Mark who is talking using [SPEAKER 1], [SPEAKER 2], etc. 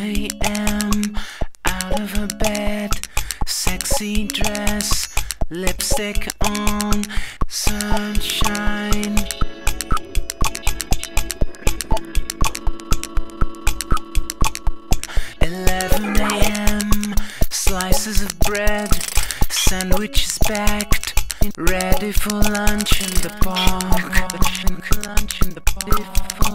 [SPEAKER 1] a.m. Out of bed, sexy dress, lipstick on, sunshine. Eleven a.m. Slices of bread, sandwiches packed, ready for lunch in the park. Lunch in the park.